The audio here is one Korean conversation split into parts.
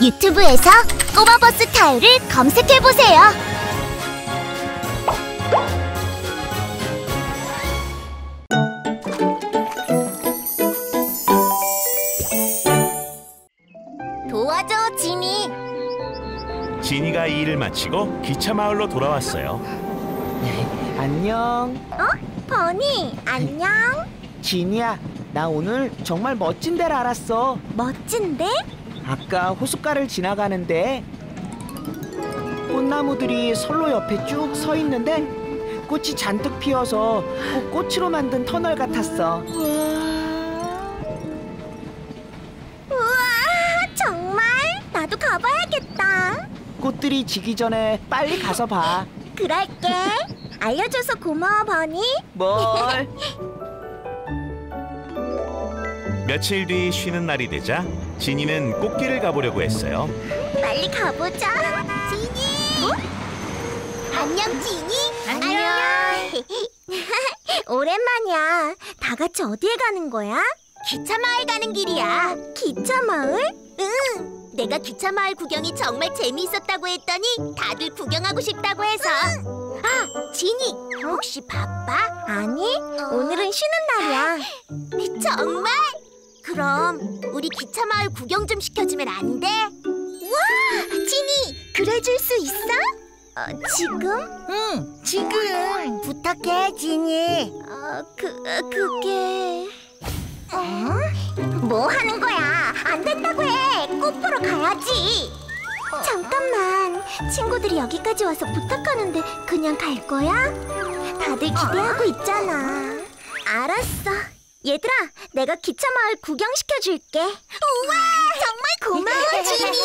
유튜브에서 꼬마버스 타요를 검색해보세요. 도와줘, 지니. 지니가 이 일을 마치고 기차 마을로 돌아왔어요. 안녕. 버니, 안녕. 지니야, 나 오늘 정말 멋진 데를 알았어. 멋진데? 아까 호숫가를 지나가는데 꽃나무들이 선로 옆에 쭉 서 있는데 꽃이 잔뜩 피어서 꼭 꽃으로 만든 터널 같았어. 우와, 정말? 나도 가봐야겠다. 꽃들이 지기 전에 빨리 가서 봐. 그럴게. 알려줘서 고마워, 버니. 뭘? 며칠 뒤 쉬는 날이 되자 지니는 꽃길을 가보려고 했어요. 빨리 가보자. 지니. 안녕, 지니. 안녕. 오랜만이야. 다 같이 어디에 가는 거야? 기차 마을 가는 길이야. 기차 마을? 응. 내가 기차 마을 구경이 정말 재미있었다고 했더니 다들 구경하고 싶다고 해서. 아, 지니. 혹시 바빠? 아니, 오늘은 쉬는 날이야. 정말? 그럼 우리 기차 마을 구경 좀 시켜주면 안 돼? 와, 지니, 그래줄 수 있어? 어, 지금? 응, 지금. 부탁해, 지니. 어, 그, 그게... 어? 뭐 하는 거야? 안 된다고 해. 꽃 보러 가야지. 잠깐만. 친구들이 여기까지 와서 부탁하는데 그냥 갈 거야? 다들 기대하고 있잖아. 알았어. 얘들아, 내가 기차 마을 구경시켜줄게. 우와, 정말 고마워, 지니.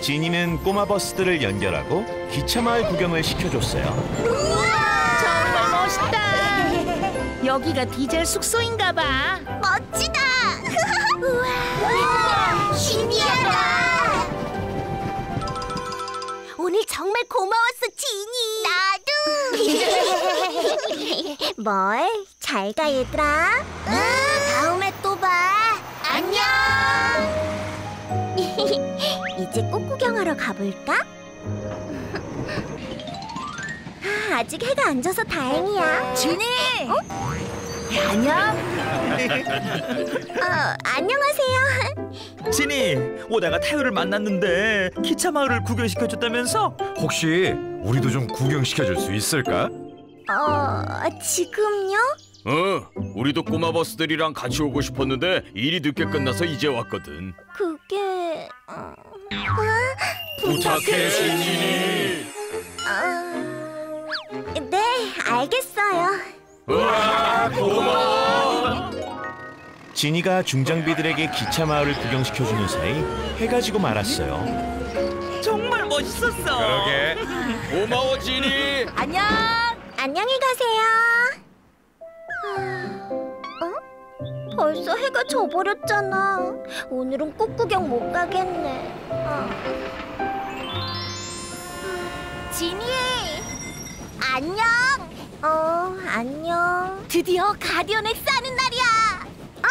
지니는 꼬마 버스들을 연결하고 기차 마을 구경을 시켜줬어요. 정말 멋있다. 여기가 디젤 숙소인가 봐. 멋지다. 우와, 신기하다. 오늘 정말 고마웠어, 지니. 나도. 뭘? 잘 가, 얘들아. 응, 다음에 또 봐. 안녕. 이제 꽃 구경하러 가볼까? 아, 아직 해가 안 져서 다행이야. 지니. 안녕. 어, 안녕하세요. 진이 오다가 타요를 만났는데 기차 마을을 구경시켜줬다면서? 혹시 우리도 좀 구경시켜줄 수 있을까? 어, 지금요? 어, 우리도 꼬마 버스들이랑 같이 오고 싶었는데 일이 늦게 끝나서 이제 왔거든. 그게 어, 부탁해, 신진이. 어, 네, 알겠어요. 지니가 중장비들에게 기차 마을을 구경시켜주는 사이 해가 지고 말았어요. 정말 멋있었어. 그러게. 고마워, 진이. 안녕. 안녕히 가세요. 벌써 해가 져버렸잖아. 오늘은 꽃 구경 못 가겠네. 어. 지니, 안녕. 어, 안녕. 드디어 가디언 엑스 하는 날이야. 아,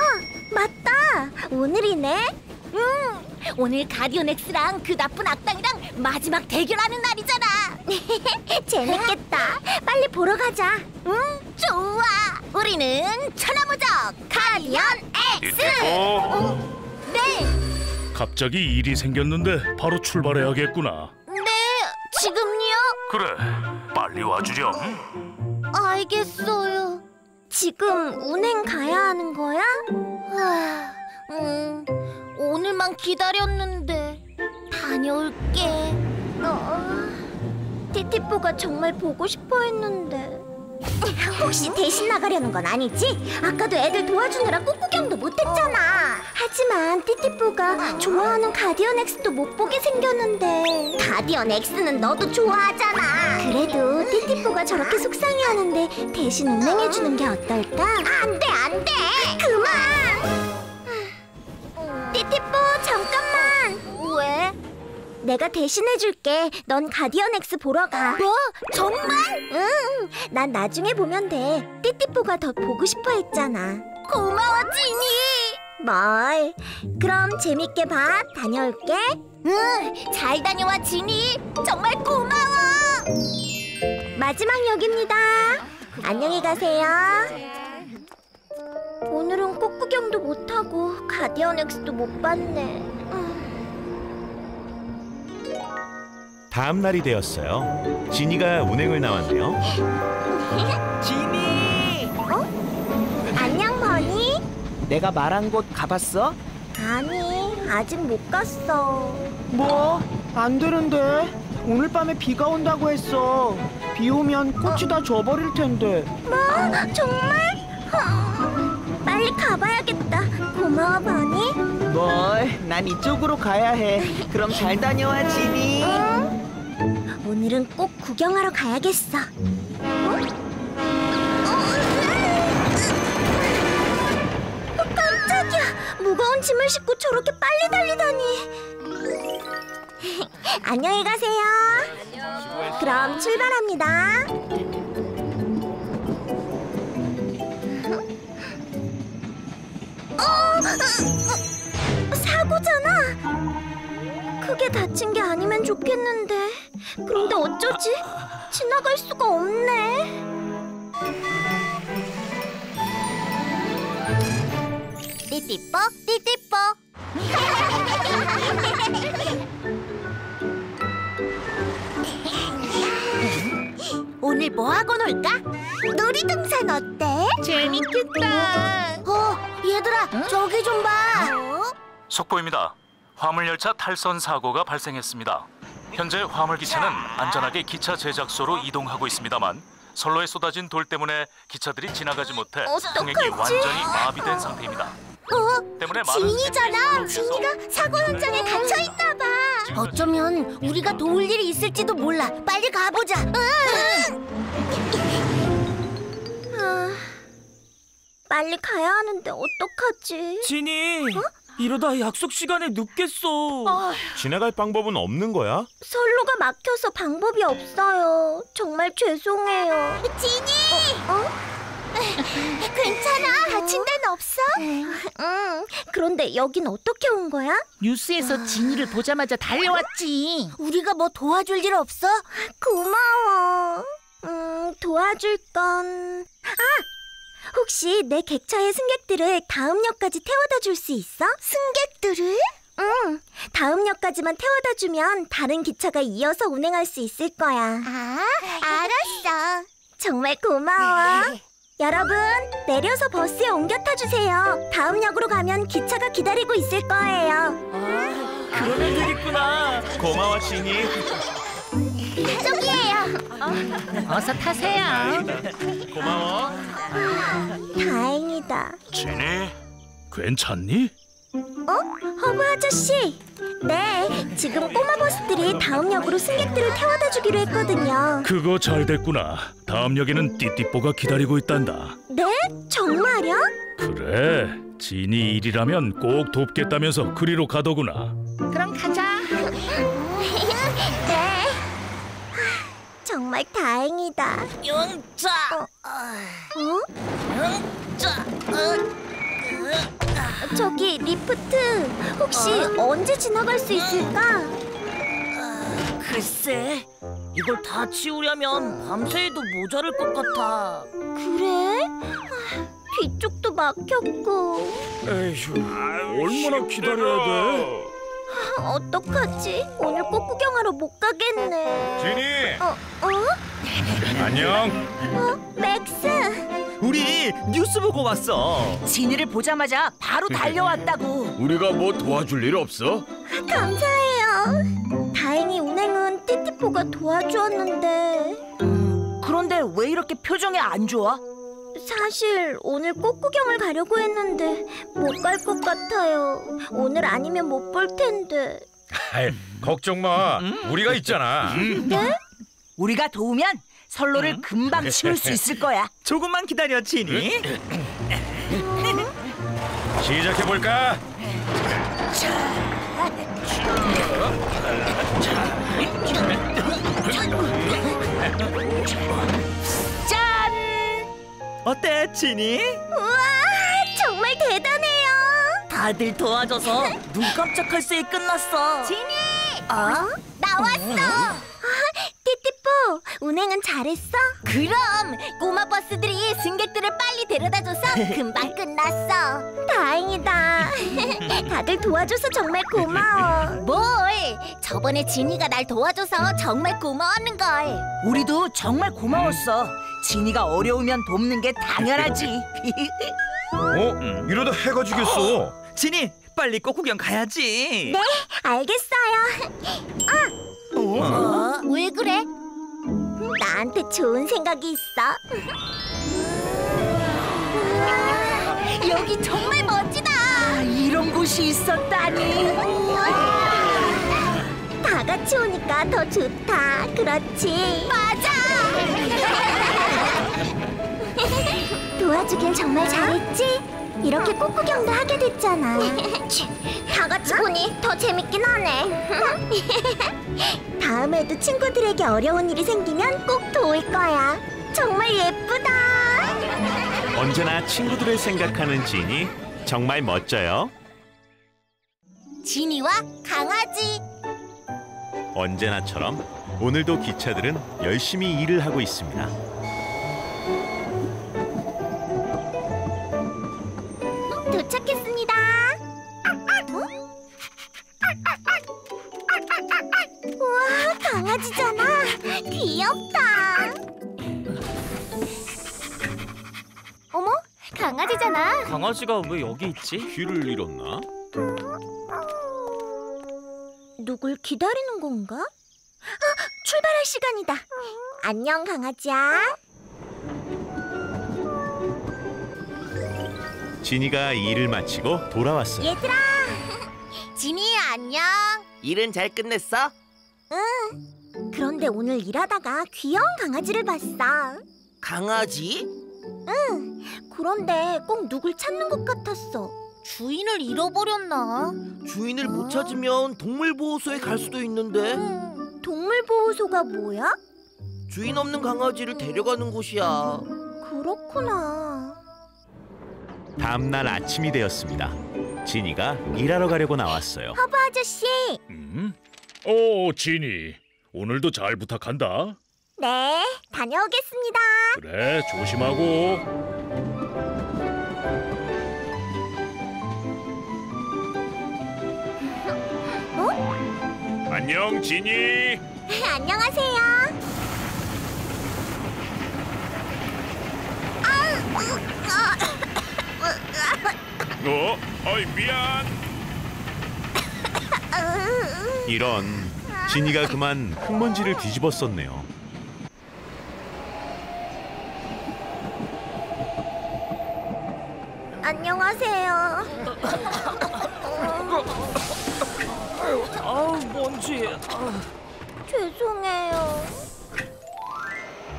맞다. 오늘이네. 응. 오늘 가디언 엑스랑 그 나쁜 악당이랑 마지막 대결하는 날이잖아. 재밌겠다. 빨리 보러 가자. 응, 좋아. 우리는 천하무적 가디언 엑스. 어, 네, 갑자기 일이 생겼는데 바로 출발해야겠구나. 네. 지금요? 그래, 빨리 와주렴. 알겠어요. 지금 운행 가야 하는 거야? 아, 음, 오늘만 기다렸는데 다녀올게. 어, 티티뽀가 정말 보고 싶어 했는데. 혹시 대신 나가려는 건 아니지? 아까도 애들 도와주느라 꽃구경도 못했잖아. 하지만 띠띠뽀가 좋아하는 가디언 엑스도 못 보게 생겼는데 가디언 엑스는 너도 좋아하잖아. 그래도 띠띠뽀가 저렇게 속상해하는데 대신 운행해주는 게 어떨까? 안돼 안돼 그만. 내가 대신해줄게. 넌 가디언 엑스 보러 가. 뭐? 정말? 응. 난 나중에 보면 돼. 띠띠뽀가 더 보고 싶어 했잖아. 고마워, 지니. 뭘? 그럼 재밌게 봐. 다녀올게. 응, 잘 다녀와, 지니. 정말 고마워. 마지막 역입니다. 안녕히 가세요. 오늘은 꽃 구경도 못하고 가디언 엑스도 못 봤네. 다음 날이 되었어요. 지니가 운행을 나왔네요. 지니! 안녕, 버니. 내가 말한 곳 가봤어? 아니, 아직 못 갔어. 뭐? 안 되는데. 오늘 밤에 비가 온다고 했어. 비 오면 꽃이 다 져버릴 텐데. 뭐? 정말? 어, 빨리 가봐야겠다. 고마워, 버니. 뭘? 난 이쪽으로 가야 해. 그럼 잘 다녀와, 지니. 응? 오늘은 꼭 구경하러 가야겠어. 어? 어, 깜짝이야. 무거운 짐을 싣고 저렇게 빨리 달리다니. 안녕히 가세요. 그럼 출발합니다. 어, 어, 사고잖아. 크게 다친 게 아니면 좋겠는데. 그런데 어쩌지? 지나갈 수가 없네. 띠띠뽀, 띠띠뽀. 오늘 뭐 하고 놀까? 놀이동산 어때? 재밌겠다. 어, 얘들아, 저기 좀 봐. 속보입니다. 화물열차 탈선 사고가 발생했습니다. 현재 화물기차는 안전하게 기차 제작소로 이동하고 있습니다만 선로에 쏟아진 돌 때문에 기차들이 지나가지 못해 통행이? 완전히 마비된 상태입니다. 어, 때문에. 승객들이 지인이가 사고 현장에 갇혀 있나 봐. 어쩌면 우리가 도울 일이 있을지도 몰라. 빨리 가보자. 아, 빨리 가야 하는데 어떡하지? 지니 이러다 약속 시간에 늦겠어. 지나갈 방법은 없는 거야? 선로가 막혀서 방법이 없어요. 정말 죄송해요. 지니! 어? 괜찮아. 다친 데는 없어? 응. 그런데 여긴 어떻게 온 거야? 뉴스에서 진이를 보자마자 달려왔지. 우리가 뭐 도와줄 일 없어? 고마워. 음, 도와줄 건... 아! 혹시 내 객차의 승객들을 다음 역까지 태워다 줄 수 있어? 승객들을? 응. 다음 역까지만 태워다 주면 다른 기차가 이어서 운행할 수 있을 거야. 아, 알았어. 정말 고마워. 여러분, 내려서 버스에 옮겨 타주세요. 다음 역으로 가면 기차가 기다리고 있을 거예요. 그러면 되겠구나. 고마워, 지니. 이쪽이에요. 어서 타세요. 고마워. 다행이다. 지니 괜찮니? 허브 아저씨. 네, 지금 꼬마 버스들이 다음 역으로 승객들을 태워다 주기로 했거든요. 그거 잘 됐구나. 다음 역에는 띠띠뽀가 기다리고 있단다. 네? 정말요? 그래. 진이 일이라면 꼭 돕겠다면서 그리로 가더구나. 그럼 가자. 정말 다행이다. 용자. 어? 저기 리프트 혹시 언제 지나갈 수 있을까? 글쎄 이걸 다 치우려면 밤새도 모자랄 것 같아. 그래? 아, 뒤쪽도 막혔고 에휴 얼마나 기다려야 돼? 아, 어떡하지? 오늘 꽃 구경하러 못 가겠네. 지니 어? 어? 안녕. 어? 맥스! 우리 뉴스 보고 왔어. 진이를 보자마자 바로 달려왔다고. 우리가 뭐 도와줄 일 없어? 감사해요. 다행히 운행은 띠띠뽀가 도와주었는데 그런데 왜 이렇게 표정이 안 좋아? 사실 오늘 꽃 구경을 가려고 했는데 못 갈 것 같아요. 오늘 아니면 못 볼 텐데. 아이, 걱정 마. 우리가 있잖아. 네? 우리가 도우면 선로를 금방 치울 수 있을 거야. 조금만 기다려 지니. 시작해 볼까? 짠! 어때 지니? 우와, 정말 대단해요. 더 다들 도와줘서 눈 깜짝할 새에 끝났어. 지니! 아? 나왔어! 띠띠뽀, 운행은 잘했어? 그럼! 꼬마 버스들이 승객들을 빨리 데려다줘서 금방 끝났어. 다행이다. 다들 도와줘서 정말 고마워. 뭘? 저번에 지니가 날 도와줘서 정말 고마웠는걸. 우리도 정말 고마웠어. 진이가 어려우면 돕는 게 당연하지. 어? 이러다 해가 지겠어. 진이 빨리 꽃 구경 가야지. 네, 알겠어요. 아! 왜 그래? 나한테 좋은 생각이 있어. 우와, 여기 정말 멋지다. 아, 이런 곳이 있었다니. 다 같이 오니까 더 좋다. 그렇지? 맞아. 도와주길 정말 잘했지? 이렇게 꽃구경도 하게 됐잖아. 다 같이 보니 더 재밌긴 하네. 다음에도 친구들에게 어려운 일이 생기면 꼭 도울 거야. 정말 예쁘다. 언제나 친구들을 생각하는 진이 정말 멋져요. 지니와 강아지. 언제나처럼 오늘도 기차들은 열심히 일을 하고 있습니다. 강아지가 왜 여기 있지? 귀를 잃었나? 누굴 기다리는 건가? 아, 출발할 시간이다. 안녕, 강아지야. 진이가 일을 마치고 돌아왔어요. 얘들아. 지니 안녕. 일은 잘 끝냈어? 그런데 오늘 일하다가 귀여운 강아지를 봤어. 강아지? 그런데 꼭 누굴 찾는 것 같았어. 주인을 잃어버렸나? 주인을 못 찾으면 동물보호소에 갈 수도 있는데 음, 동물보호소가 뭐야? 주인 없는 강아지를 데려가는 곳이야. 그렇구나. 다음 날 아침이 되었습니다. 진이가 일하러 가려고 나왔어요. 허브 아저씨. 음? 오, 진이. 오늘도 잘 부탁한다. 네, 다녀오겠습니다. 그래, 조심하고. 안녕, 진이. 안녕하세요. 어? 어이, 미안. 이런 진이가 그만 흙먼지를 뒤집었었네요. 안녕하세요. 아우 먼지. 죄송해요.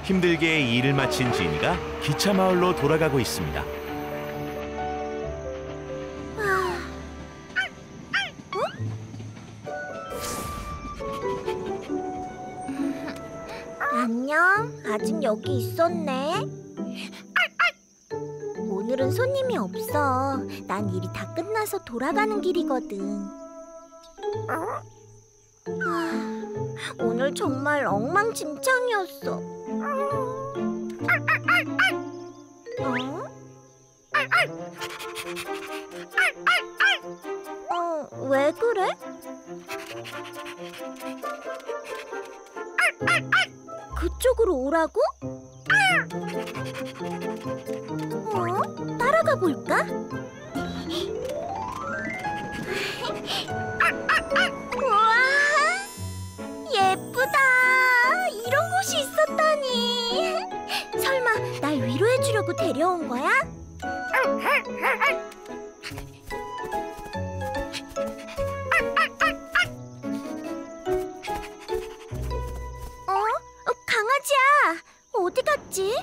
힘들게 일을 마친 진이가 기차 마을로 돌아가고 있습니다. 안녕. 아직 여기 있었네. 오늘은 손님이 없어. 난 일이 다 끝나서 돌아가는 길이거든. 아, 오늘 정말 엉망진창이었어. 어? 어, 왜 그래? 그쪽으로 오라고? 어? 따라가 볼까? 우와! 예쁘다! 이런 곳이 있었다니! 설마 날 위로해 주려고 데려온 거야? 어디 갔지?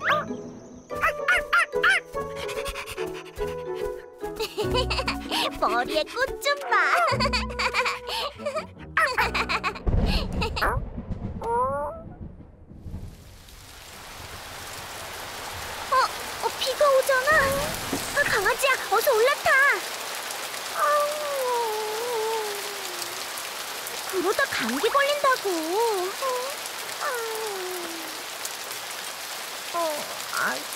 머리에 꽃 좀 봐. 어, 어, 비가 오잖아. 아, 강아지야, 어서 올라타. 그러다 감기 걸린다고. 어,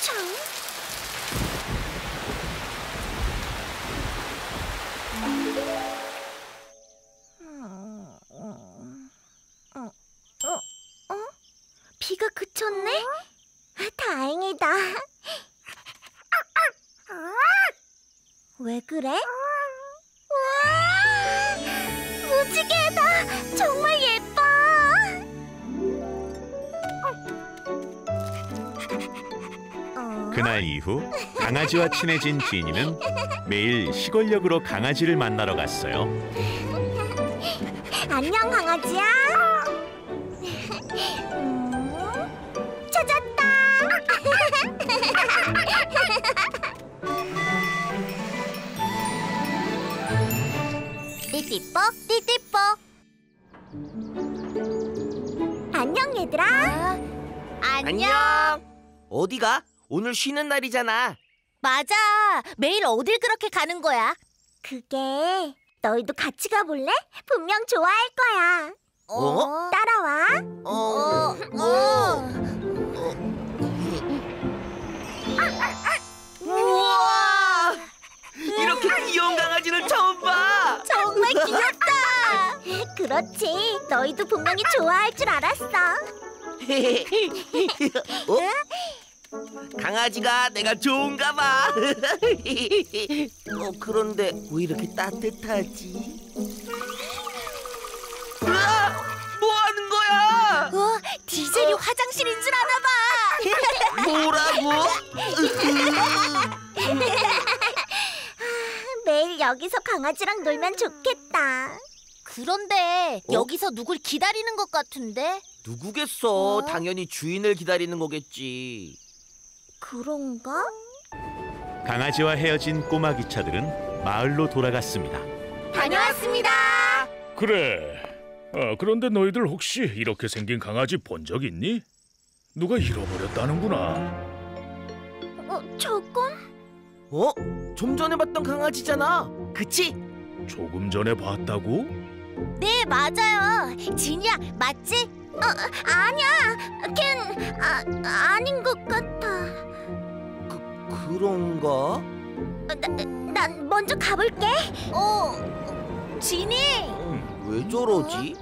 그날 이후 강아지와 친해진 지니는 매일 시골역으로 강아지를 만나러 갔어요. 안녕 강아지야. 음, 찾았다. 띠띠뽀 띠띠뽀. 안녕 얘들아. 안녕. 어디가? 오늘 쉬는 날이잖아. 맞아. 매일 어딜 그렇게 가는 거야? 그게 너희도 같이 가볼래? 분명 좋아할 거야. 어? 따라와. 어. 우와! 이렇게 귀여운 강아지는 처음 봐. 정말 귀엽다. 그렇지. 너희도 분명히 좋아할 줄 알았어. 어? 강아지가 내가 좋은가 봐. 어, 그런데 왜 이렇게 따뜻하지? 으아! 뭐 하는 거야? 어, 디젤이 화장실인 줄 아나 봐. 뭐라고? 매일 여기서 강아지랑 놀면 좋겠다. 그런데 어? 여기서 누굴 기다리는 것 같은데? 누구겠어? 어? 당연히 주인을 기다리는 거겠지. 그런가? 강아지와 헤어진 꼬마 기차들은 마을로 돌아갔습니다. 다녀왔습니다. 그래. 아, 그런데 너희들 혹시 이렇게 생긴 강아지 본 적 있니? 누가 잃어버렸다는구나. 어, 저건? 어? 좀 전에 봤던 강아지잖아. 그치? 조금 전에 봤다고? 네, 맞아요. 진이야, 맞지? 어, 아니야. 걘 아, 아닌 것 같아. 그 그런가? 어, 나, 난 먼저 가볼게. 어, 진이. 왜 저러지?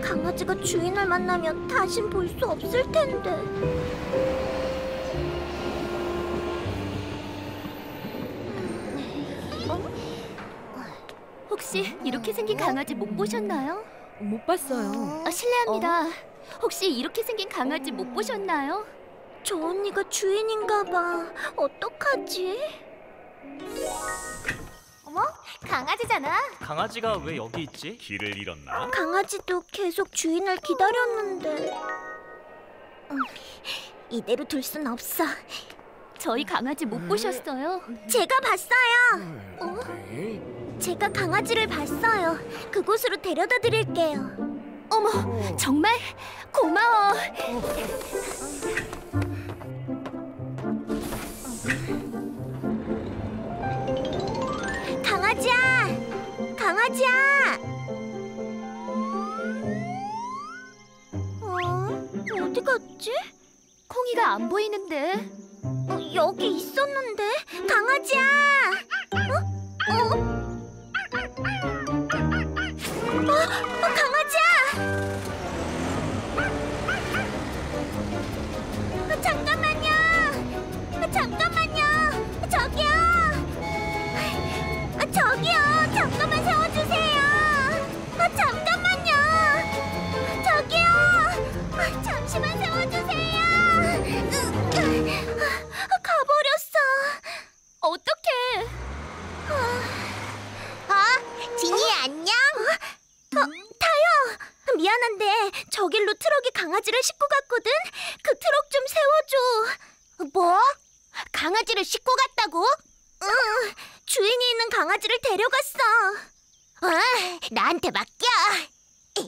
강아지가 주인을 만나면 다신 볼 수 없을 텐데. 혹시 이렇게 생긴 강아지 못 보셨나요? 못 봤어요. 아, 실례합니다. 혹시 이렇게 생긴 강아지 못 보셨나요? 저 언니가 주인인가 봐. 어떡하지? 어머, 강아지잖아. 강아지가 왜 여기 있지? 길을 잃었나? 강아지도 계속 주인을 기다렸는데. 음, 이대로 둘 순 없어. 저희 강아지 못 보셨어요? 제가 봤어요. 어? 제가 강아지를 봤어요. 그곳으로 데려다 드릴게요. 어머, 정말 고마워. 강아지야! 강아지야! 어? 어디 갔지? 콩이가 안 보이는데. 강아지를 싣고 갔다고? 응. 주인이 있는 강아지를 데려갔어. 어, 나한테 맡겨. 에?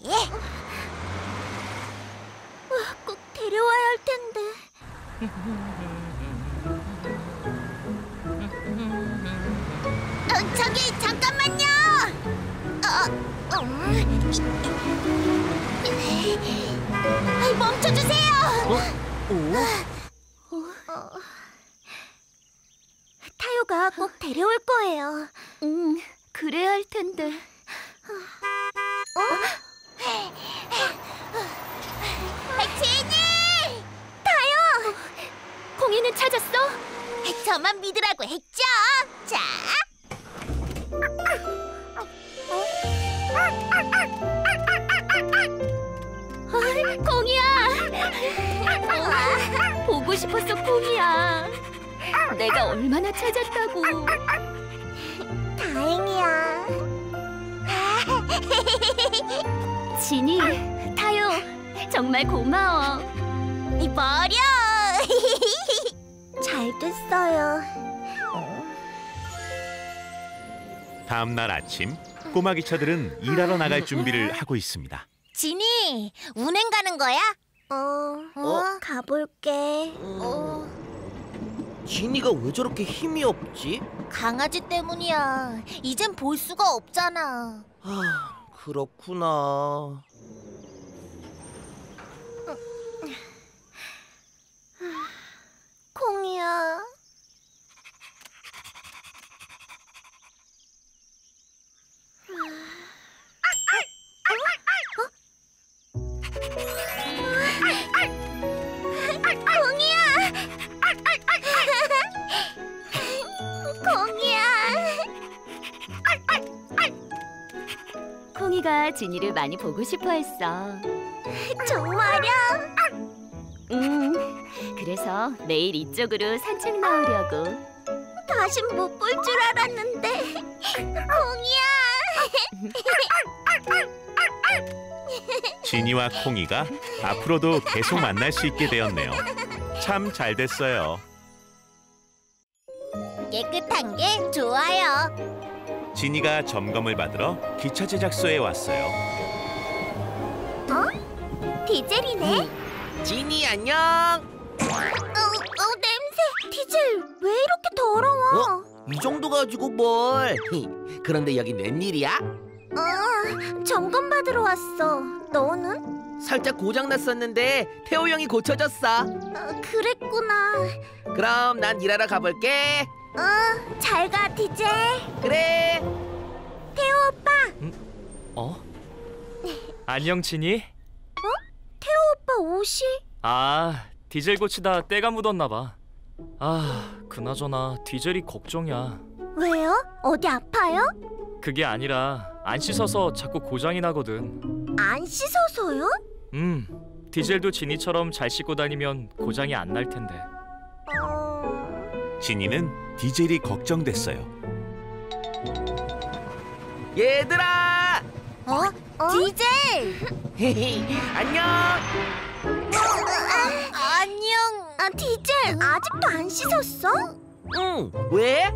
어, 꼭 데려와야 할 텐데. 아, 저기 잠깐만요. 어, 음. 아이, 멈춰주세요. 어? 타요가 꼭 데려올 거예요. 응, 그래야 할 텐데. 제니! 타요! 공이는 찾았어? 저만 믿으라고 했죠. 자. 공이야. 보고 싶었어, 공이야. 내가 얼마나 찾았다고. 다행이야. 진이, 타요, 정말 고마워. 이 버려. 잘 됐어요. 다음 날 아침 꼬마 기차들은 일하러 나갈 준비를 하고 있습니다. 진이, 운행 가는 거야? 어, 어, 가볼게. 어, 진이가 왜 저렇게 힘이 없지? 강아지 때문이야. 이젠 볼 수가 없잖아. 아, 그렇구나. 콩이야. 콩이야. 콩이야. 콩이가 진이를 많이 보고 싶어 했어. 정말요? 응, 그래서 매일 이쪽으로 산책 나오려고. 다신 못 볼 줄 알았는데. 콩이야. 지니와 콩이가 앞으로도 계속 만날 수 있게 되었네요. 참 잘 됐어요. 깨끗한 게 좋아요. 지니가 점검을 받으러 기차 제작소에 왔어요. 디젤이네. 진이 안녕. 어, 어, 냄새. 디젤 왜 이렇게 더러워? 이 정도 가지고 뭘? 그런데 여긴 웬일이야? 어, 점검 받으러 왔어. 너는? 살짝 고장 났었는데 태호 형이 고쳐줬어. 어, 그랬구나. 그럼 난 일하러 가볼게. 어, 잘 가, 디젤. 그래. 태호 오빠. 어? 안녕 진이. 태호 오빠 옷이? 아 디젤 고치다 때가 묻었나 봐. 아 그나저나 디젤이 걱정이야. 왜요? 어디 아파요? 그게 아니라 안 씻어서 자꾸 고장이 나거든. 안 씻어서요? 음 디젤도 진이처럼 잘 씻고 다니면 고장이 안 날 텐데. 어... 지니는 디젤이 걱정됐어요. 얘들아. 어? 디젤! 안녕. 아, 안녕. 아, 디젤 아직도 안 씻었어? 응. 왜?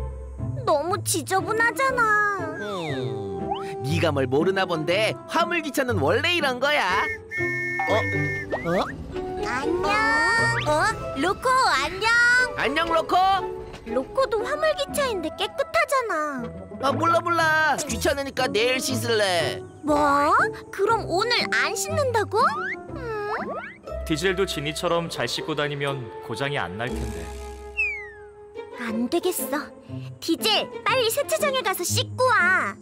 너무 지저분하잖아. 음, 네가 뭘 모르나 본데 화물 기차는 원래 이런 거야. 어? 어? 안녕. 어? 로코 안녕. 안녕 로코. 로코도 화물 기차인데 깨끗하잖아. 아 몰라 몰라. 귀찮으니까 내일 씻을래. 뭐? 그럼 오늘 안 씻는다고? 음, 디젤도 진이처럼 잘 씻고 다니면 고장이 안 날 텐데. 안 되겠어. 디젤, 빨리 세차장에 가서 씻고 와.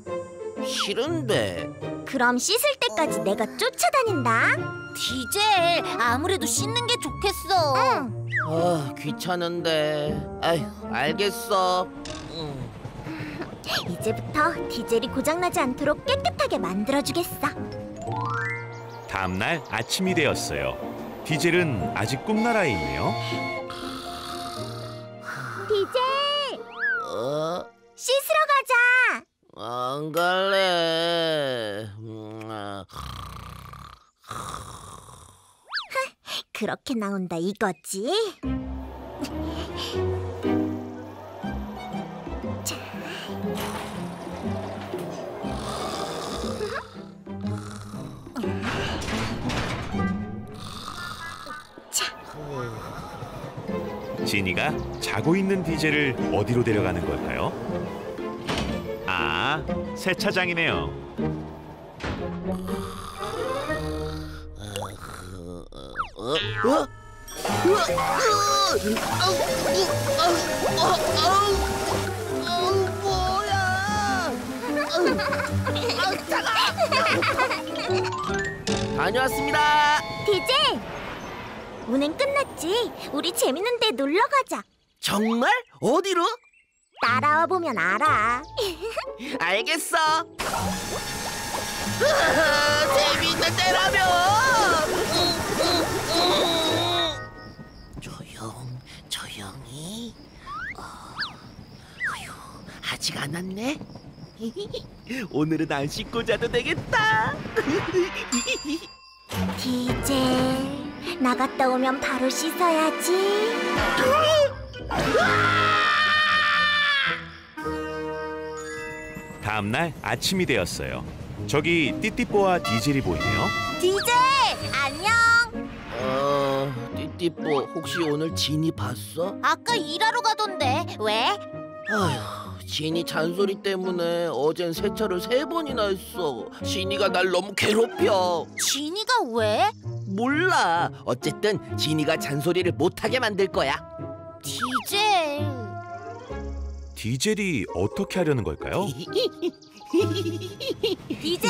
싫은데. 그럼 씻을 때까지 내가 쫓아다닌다. 디젤, 아무래도 씻는 게 좋겠어. 응. 아 귀찮은데. 아휴 알겠어. 음. 이제부터 디젤이 고장나지 않도록 깨끗하게 만들어주겠어. 다음 날 아침이 되었어요. 디젤은 아직 꿈나라에 있네요. 디젤, 어? 씻으러 가자. 안 갈래. 음, 아. 그렇게 나온다 이거지? 자. 자, 지니가 자고 있는 디젤을 어디로 데려가는 걸까요? 아, 세차장이네요. 다녀왔습니다. 디제 운행 끝났지? 우리 재밌는 데 놀러 가자. 정말? 어디로? 따라와 보면 알아. 알겠어. 으아, 재밌는 데라며. 조용, 조용히. 어, 어휴, 아직 안 왔네. 오늘은 안 씻고 자도 되겠다. 디제 나갔다 오면 바로 씻어야지. 다음 날 아침이 되었어요. 저기 띠띠뽀와 디젤이 보이네요. 어, 띠띠뽀 혹시 오늘 진이 봤어? 아까 일하러 가던데 왜? 아휴, 진이 잔소리 때문에 어젠 세차를 세 번이나 했어. 진이가 날 너무 괴롭혀. 진이가 왜? 몰라. 어쨌든 진이가 잔소리를 못하게 만들 거야. 디제 디젤이 어떻게 하려는 걸까요? 디제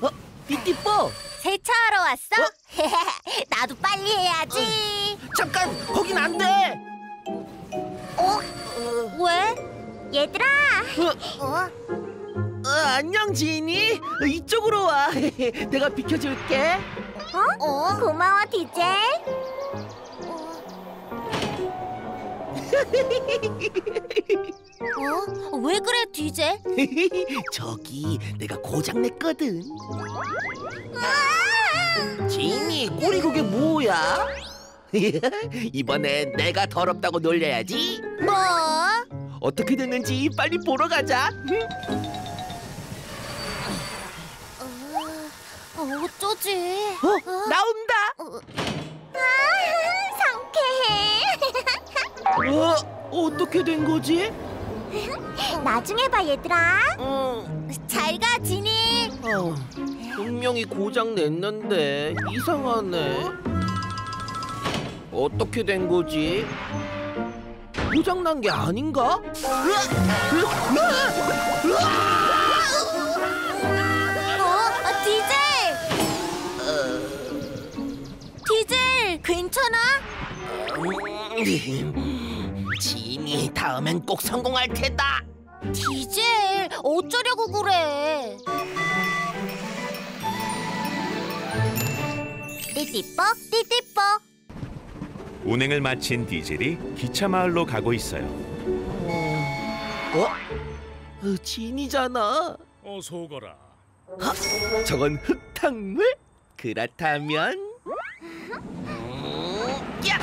어, 띠띠뽀, 세차하러 왔어? 나도 빨리 해야지. 잠깐 거긴 안 돼. 어? 왜? 얘들아. 어? 어, 안녕 진이. 이쪽으로 와. 내가 비켜줄게. 어? 어? 고마워 디제. 어? 왜 그래 디제? 저기 내가 고장 냈거든. 진이 꼬리 그게 뭐야? 이번엔 내가 더럽다고 놀려야지. 뭐? 어떻게 됐는지 빨리 보러 가자. 어, 어쩌지? 어, 나온다. 아, 상쾌해. 어, 어떻게 된 거지? 나중에 봐 얘들아. 어, 잘가 진이. 어, 분명히 고장 냈는데 이상하네. 어떻게 된 거지? 고장 난 게 아닌가? 어? 어, 디젤. 디젤 괜찮아? 진이 다음엔 꼭 성공할 테다. 디젤 어쩌려고 그래? 띠띠뽀 띠띠뽀. 운행을 마친 디젤이 기차 마을로 가고 있어요. 어? 어, 진이잖아. 어서 오거라. 저건 흙탕물? 그렇다면 음, 야!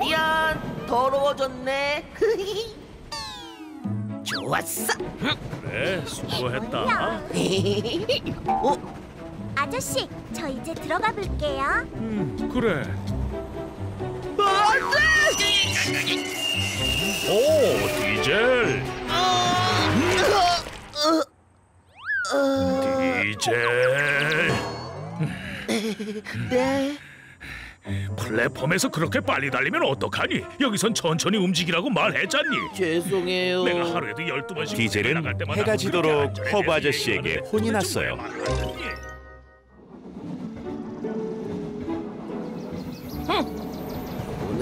미안 더러워졌네 좋았어 그래, 수고했다. 어? 아저씨, 저 이제 들어가 볼게요. 음, 그래. 안돼 오, 디젤. 디젤. 네 플랫폼에서 그렇게 빨리 달리면 어떡하니? 여기선 천천히 움직이라고 말했잖니. 죄송해요 내가 하루에도 열두 번씩 디젤은 해가 지도록 허브 아저씨에게 혼이 났어요.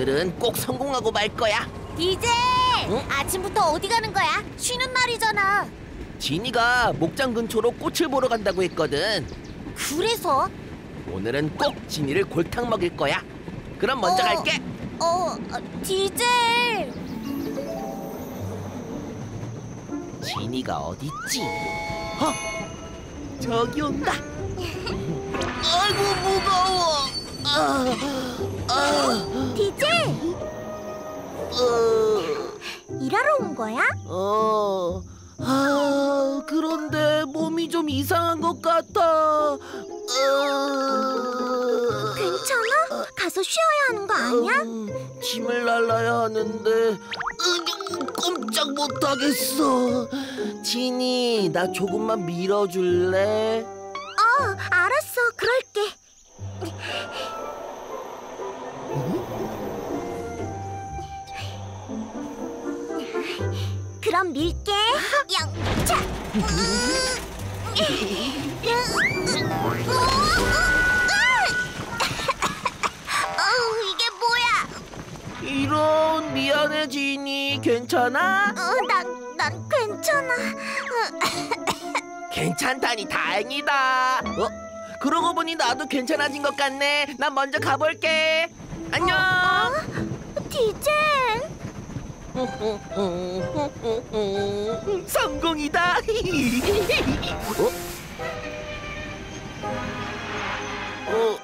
오늘은 꼭 성공하고 말 거야 디젤, 응? 아침부터 어디 가는 거야? 쉬는 날이잖아. 진이가 목장 근처로 꽃을 보러 간다고 했거든 그래서 오늘은 꼭 진이를 골탕 먹일 거야 그럼 먼저 어. 갈게 어, 어, 디젤. 진이가 어딨지? 어? 저기 온다. 아이고 무거워. 아, 아, 어, 일하러 온 거야? 어, 아, 그런데 몸이 좀 이상한 것 같아. 어, 괜찮아? 가서 쉬어야 하는 거 아니야? 음, 짐을 날라야 하는데 으, 꼼짝 못하겠어. 지니, 나 조금만 밀어줄래? 어, 알았 밀게. 영차. 어우, 이게 뭐야? 이런 미안해 지니 괜찮아? 어, 난, 난 괜찮아. 괜찮다니 다행이다. 어? 그러고 보니 나도 괜찮아진 것 같네. 난 먼저 가볼게. 안녕. 디젤. 성공이다. 어? 어,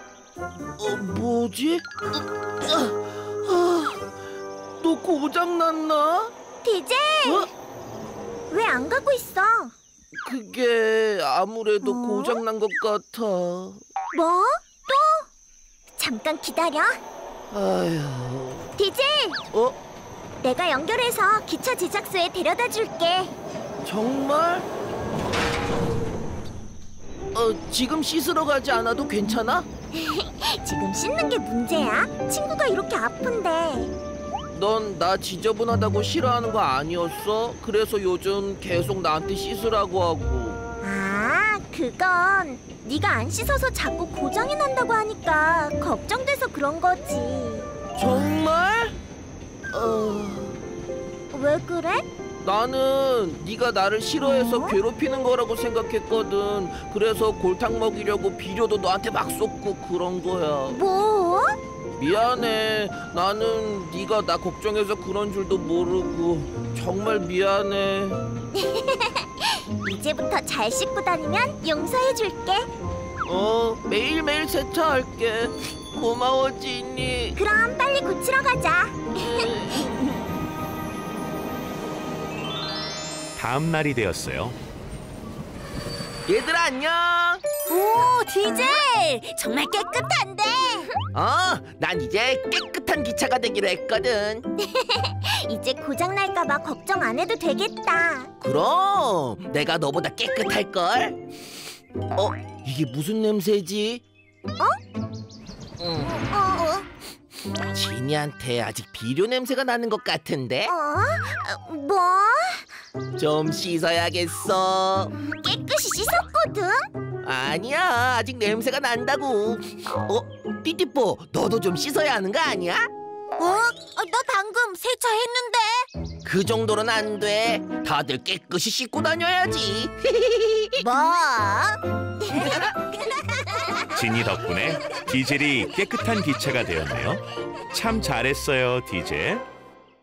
어 뭐지? 아, 또 고장 났나? 디젤. 어? 왜안 가고 있어? 그게 아무래도 어? 고장 난 것 같아. 뭐? 또? 잠깐 기다려. 아휴. 디젤. 어? 내가 연결해서 기차 제작소에 데려다 줄게. 정말? 어, 지금 씻으러 가지 않아도 괜찮아? 지금 씻는 게 문제야? 친구가 이렇게 아픈데. 넌 나 지저분하다고 싫어하는 거 아니었어? 그래서 요즘 계속 나한테 씻으라고 하고. 아, 그건 네가 안 씻어서 자꾸 고장이 난다고 하니까 걱정돼서 그런 거지. 정말? 어, 왜 그래? 나는 네가 나를 싫어해서 어? 괴롭히는 거라고 생각했거든. 그래서 골탕 먹이려고 비료도 너한테 막 쏟고 그런 거야. 뭐? 미안해. 나는 네가 나 걱정해서 그런 줄도 모르고 정말 미안해. 이제부터 잘 씻고 다니면 용서해 줄게. 어, 매일매일 세차할게. 고마워, 지니. 그럼 빨리 고치러 가자. 다음 날이 되었어요. 얘들아 안녕. 오, 디젤! 정말 깨끗한데? 어, 난 이제 깨끗한 기차가 되기로 했거든. 이제 고장 날까 봐 걱정 안 해도 되겠다. 그럼 내가 너보다 깨끗할 걸. 어, 이게 무슨 냄새지? 음, 어? 지니한테 아직 비료 냄새가 나는 것 같은데. 어? 뭐? 좀 씻어야겠어. 깨끗이 씻었거든? 아니야, 아직 냄새가 난다고. 어, 띠띠뽀, 너도 좀 씻어야 하는 거 아니야? 어? 너 방금 세차했는데? 그 정도는 안 돼. 다들 깨끗이 씻고 다녀야지. 뭐? 지니 덕분에 디젤이 깨끗한 기차가 되었네요. 참 잘했어요, 디젤.